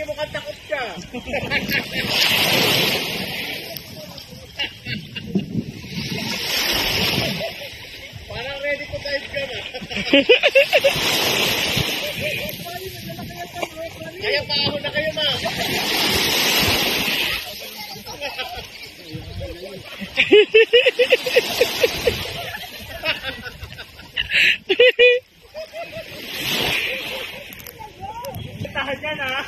Parang ready to dive ka na. Kaya paahon na kayo, ma. 在哪